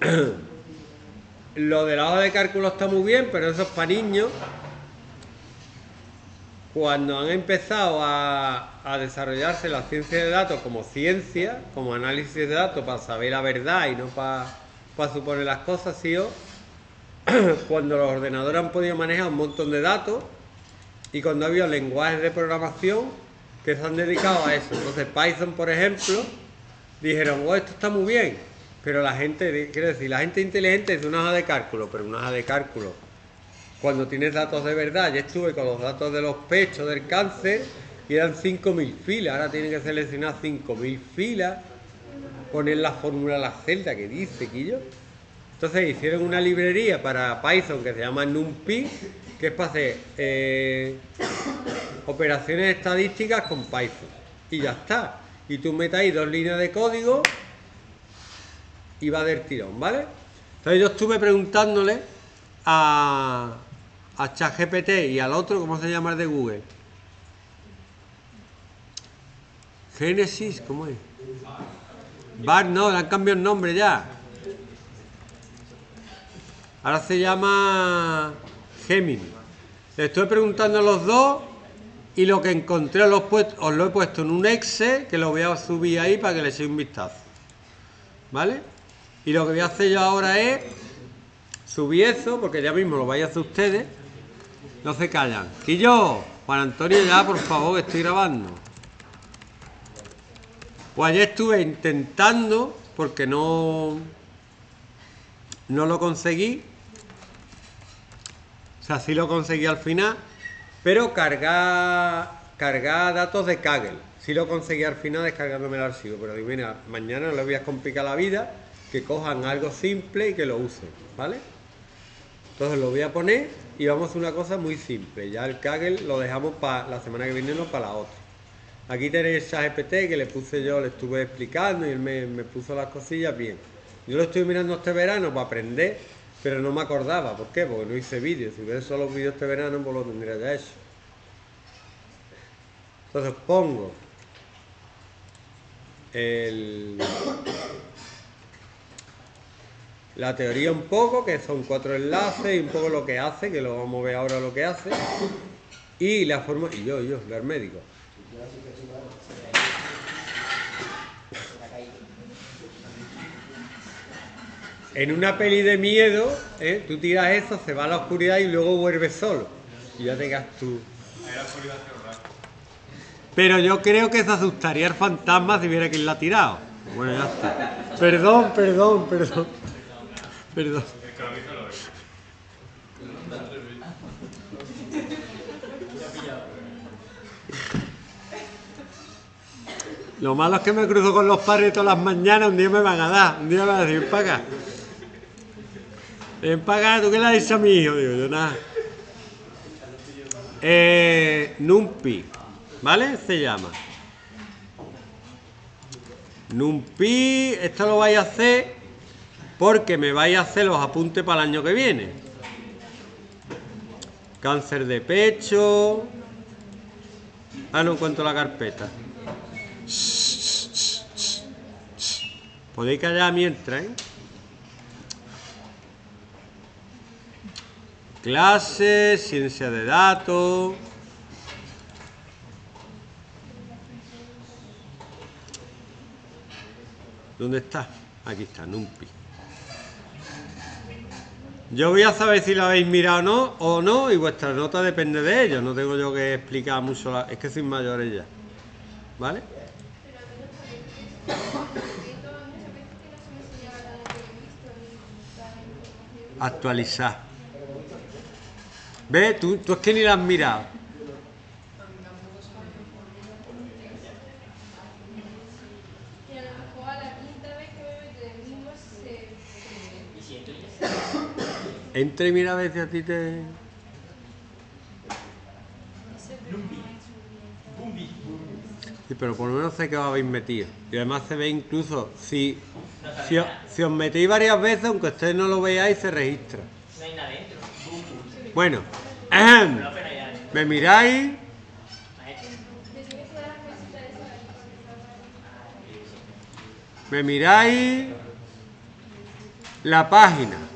lo de la hoja de cálculo está muy bien, pero eso es para niños. Cuando han empezado a, desarrollarse la ciencia de datos como ciencia, como análisis de datos para saber la verdad y no para, suponer las cosas, sí cuando los ordenadores han podido manejar un montón de datos y cuando ha habido lenguajes de programación que se han dedicado a eso. Entonces Python, por ejemplo, dijeron, oh, esto está muy bien, pero la gente, quiero decir, la gente inteligente es una hoja de cálculo, pero una hoja de cálculo, cuando tienes datos de verdad, ya estuve con los datos de los pechos del cáncer y eran 5.000 filas, ahora tienen que seleccionar 5.000 filas, poner la fórmula de la celda que dice, Quillo. Entonces hicieron una librería para Python que se llama NumPy, que es para hacer eh, operaciones estadísticas con Python. Y ya está. Y tú metes ahí dos líneas de código y va del tirón, ¿vale? Entonces yo estuve preguntándole a, a ChatGPT y al otro, ¿cómo se llama el de Google? Génesis, ¿cómo es? Bar, no, le han cambiado el nombre ya. Ahora se llama Gemini. Le estoy preguntando a los dos y lo que encontré os lo, he puesto en un Excel que lo voy a subir ahí para que le echéis un vistazo. ¿Vale? Y lo que voy a hacer yo ahora es subir eso, porque ya mismo lo vais a hacer ustedes. No se callan. Y yo, Juan Antonio, ya por favor, estoy grabando. Pues ayer estuve intentando, porque no, no lo conseguí, o sea, sí lo conseguí al final, pero cargar, cargar datos de Kaggle. Sí lo conseguí al final descargándome el archivo, pero mira, mañana no les voy a complicar la vida, que cojan algo simple y que lo usen, ¿vale? Entonces lo voy a poner y vamos a hacer una cosa muy simple. Ya el Kaggle lo dejamos para la semana que viene, no para la otra. Aquí tenéis el GPT que le puse yo, le estuve explicando y él me, me puso las cosillas bien. Yo lo estoy mirando este verano para aprender pero no me acordaba. ¿Por qué? Porque no hice vídeos. Si hubiera solo vídeos este verano, pues lo tendría ya hecho. Entonces pongo la teoría un poco, que son cuatro enlaces y un poco lo que hace, que lo vamos a ver ahora lo que hace. Y la forma... Y yo, yo, ver médico. En una peli de miedo, ¿eh? tú tiras eso, se va a la oscuridad y luego vuelves solo. Y ya tengas tú. Pero yo creo que se asustaría el fantasma si viera que él la ha tirado. Bueno, ya está. Perdón, perdón, perdón. Perdón. Lo malo es que me cruzo con los padres todas las mañanas, un día me van a dar, un día me van a decir, paga. Ven para ¿tú qué le dicho a mi hijo? Digo yo, nada. Eh, Numpi, ¿vale? Se llama. Numpi, esto lo vais a hacer porque me vais a hacer los apuntes para el año que viene. Cáncer de pecho. Ah, no encuentro la carpeta. Podéis callar mientras, ¿eh? Clases, ciencia de datos. ¿Dónde está? Aquí está, NumPy. Yo voy a saber si lo habéis mirado o no, o no, y vuestra nota depende de ello. No tengo yo que explicar mucho, la... es que soy mayor ya. ¿Vale? Actualizar. Ve, tú, tú es que ni la has mirado. Entre y mira a ver a ti te... Sí, pero por lo menos sé que os habéis metido. Y además se ve incluso, si, si, os, si os metéis varias veces, aunque ustedes no lo veáis, se registra. No hay nada dentro. Bueno, me miráis. Me miráis. La página.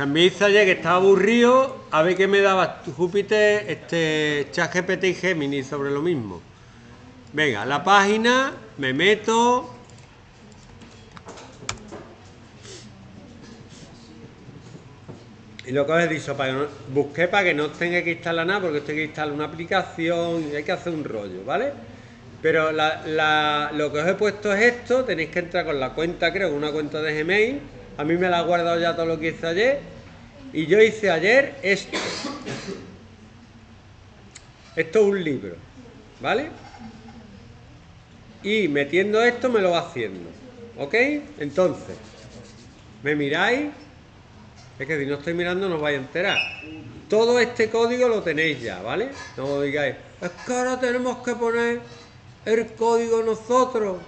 También hice ayer que estaba aburrido, a ver qué me daba Júpiter, este ChatGPT y Gemini sobre lo mismo. Venga, la página, me meto. Y lo que os he dicho, para busqué para que no tenga que instalar nada, porque usted que instalar una aplicación y hay que hacer un rollo, ¿vale? Pero lo que os he puesto es esto, tenéis que entrar con la cuenta, creo, una cuenta de Gmail. A mí me la ha guardado ya todo lo que hice ayer. Y yo hice ayer esto. Esto es un libro, ¿vale? Y metiendo esto me lo va haciendo. ¿Ok? Entonces, me miráis. Es que si no estoy mirando no os vais a enterar. Todo este código lo tenéis ya, ¿vale? No digáis, es que ahora tenemos que poner el código nosotros.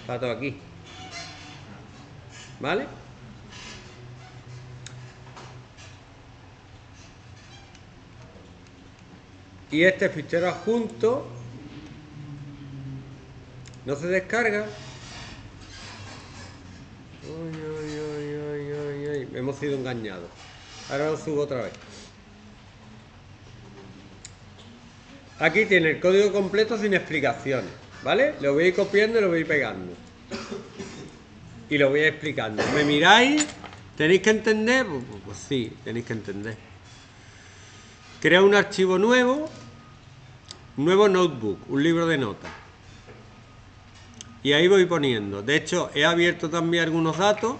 Está todo aquí. ¿Vale? Y este fichero adjunto no se descarga. Hemos sido engañados. Ahora lo subo otra vez. Aquí tiene el código completo sin explicaciones, ¿vale? Lo voy a ir copiando y lo voy a ir pegando. Y lo voy explicando. ¿Me miráis? ¿Tenéis que entender? Pues, pues, pues sí, tenéis que entender. Crea un archivo nuevo, nuevo notebook, un libro de notas. Y ahí voy poniendo. De hecho, he abierto también algunos datos.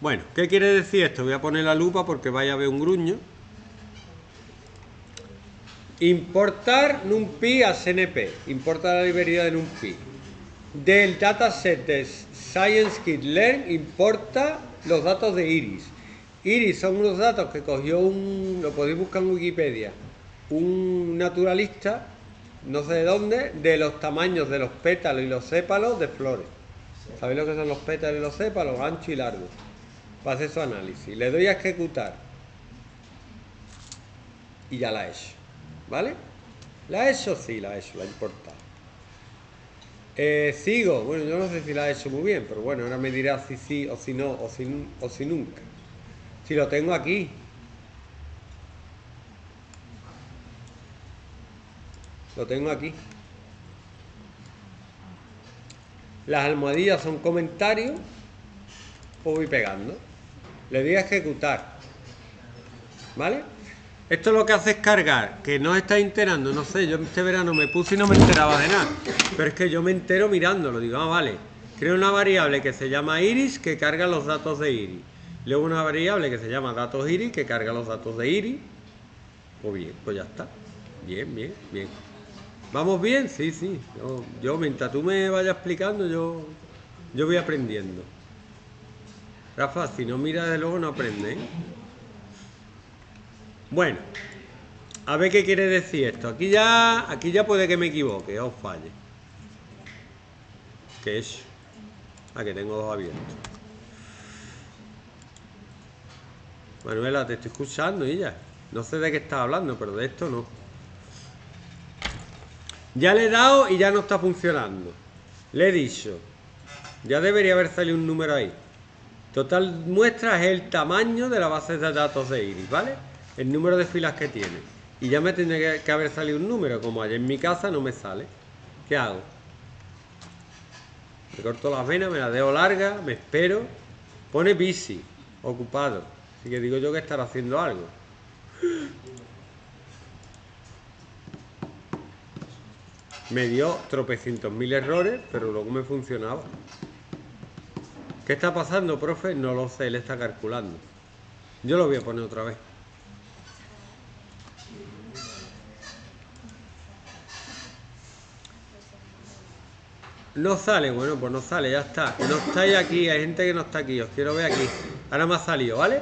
Bueno, ¿qué quiere decir esto? Voy a poner la lupa porque vaya a ver un gruño. Importar NumPy a CNP. Importa la librería de NumPy. Del dataset de ScienceKit importa los datos de Iris. Iris son unos datos que cogió un, lo podéis buscar en Wikipedia, un naturalista, no sé de dónde, de los tamaños de los pétalos y los sépalos de flores. ¿Sabéis lo que son los pétalos y los sépalos? Ancho y largo. Para hacer su análisis. Le doy a ejecutar. Y ya la he hecho. ¿Vale? ¿La he hecho? Sí, la he hecho, la he importado. Eh, sigo, bueno, yo no sé si la he hecho muy bien, pero bueno, ahora me dirá si sí o si no, o si, o si nunca. Si lo tengo aquí. Lo tengo aquí. Las almohadillas son comentarios. Pues voy pegando. Le doy a ejecutar. ¿Vale? Esto lo que hace es cargar, que no está enterando, no sé, yo este verano me puse y no me enteraba de nada, pero es que yo me entero mirándolo, digo, ah, vale, creo una variable que se llama iris que carga los datos de iris, luego una variable que se llama datos iris que carga los datos de iris, pues bien, pues ya está, bien, bien, bien. ¿Vamos bien? Sí, sí, yo, mientras tú me vayas explicando, yo, yo voy aprendiendo. Rafa, si no miras de luego no aprendes, ¿eh? Bueno, a ver qué quiere decir esto. Aquí ya, aquí ya puede que me equivoque o falle. ¿Qué es? Ah, que tengo dos abiertos. Manuela, te estoy escuchando y ya. No sé de qué estás hablando, pero de esto no. Ya le he dado y ya no está funcionando. Le he dicho. Ya debería haber salido un número ahí. Total muestra es el tamaño de la base de datos de Iris, ¿vale? El número de filas que tiene. Y ya me tiene que haber salido un número, como allá en mi casa no me sale. ¿Qué hago? Me corto las venas, me las dejo larga, me espero. Pone busy, ocupado. Así que digo yo que estará haciendo algo. Me dio tropecientos mil errores, pero luego me funcionaba. ¿Qué está pasando, profe? No lo sé, él está calculando. Yo lo voy a poner otra vez. No sale, bueno, pues no sale, ya está. No estáis aquí, hay gente que no está aquí, os quiero ver aquí. Ahora me ha salido, ¿vale?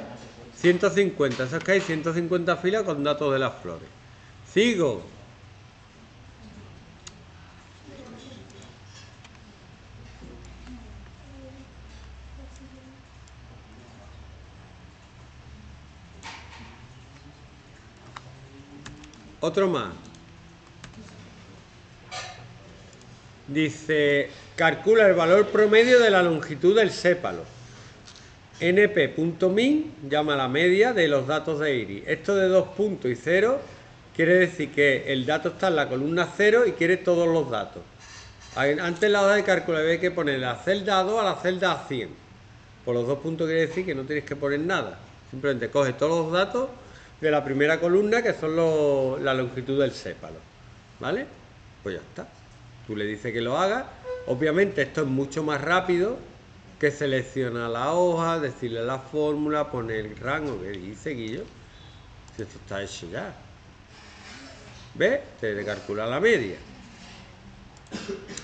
150, eso es que hay 150 filas con datos de las flores. Sigo. Otro más. Dice, calcula el valor promedio de la longitud del sépalo. np.min llama la media de los datos de iris. Esto de 2 puntos y 0 quiere decir que el dato está en la columna 0 y quiere todos los datos. Antes la hora de cálculo había que poner la celda 2 a la celda 100. Por los dos puntos quiere decir que no tienes que poner nada. Simplemente coge todos los datos de la primera columna que son la longitud del sépalo. ¿Vale? Pues ya está. Tú le dices que lo haga. Obviamente esto es mucho más rápido que seleccionar la hoja, decirle la fórmula, poner el rango que dice Guillo. Si esto está hecho ya. ¿Ves? Te calcula la media.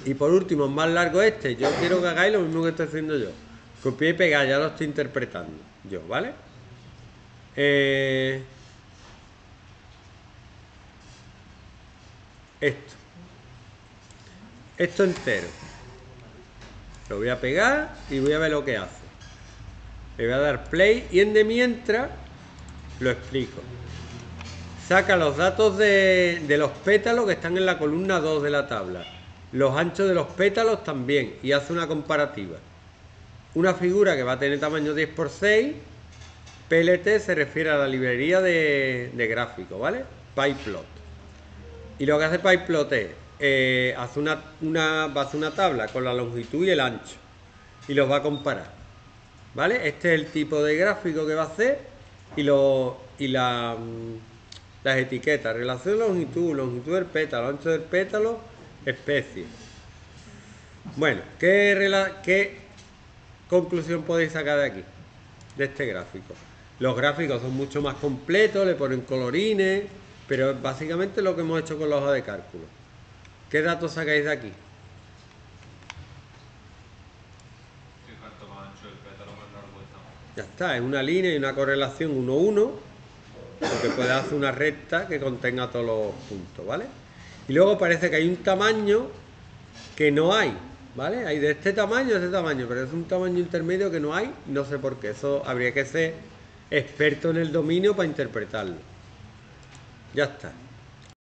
Y por último, más largo este, yo quiero que hagáis lo mismo que estoy haciendo yo. Copié y pegar, ya lo estoy interpretando yo, ¿vale? Eh, esto. Esto entero. Lo voy a pegar y voy a ver lo que hace. Le voy a dar play y en de mientras lo explico. Saca los datos de, de los pétalos que están en la columna 2 de la tabla. Los anchos de los pétalos también y hace una comparativa. Una figura que va a tener tamaño 10x6 PLT se refiere a la librería de, de gráficos, ¿vale? PyPlot. Y lo que hace PyPlot es, eh, hace una, va a hacer una tabla con la longitud y el ancho. Y los va a comparar. ¿Vale? Este es el tipo de gráfico que va a hacer y, lo, y la, mm, las etiquetas. Relación longitud, longitud del pétalo, ancho del pétalo, especie. Bueno, ¿qué, ¿qué conclusión podéis sacar de aquí? De este gráfico. Los gráficos son mucho más completos, le ponen colorines, pero básicamente lo que hemos hecho con la hoja de cálculo. ¿Qué datos sacáis de aquí? Ya está, es una línea y una correlación 1-1, porque puede hacer una recta que contenga todos los puntos, ¿vale? Y luego parece que hay un tamaño que no hay, ¿vale? Hay de este tamaño, de este tamaño, pero es un tamaño intermedio que no hay, no sé por qué, eso habría que ser experto en el dominio para interpretarlo. Ya está.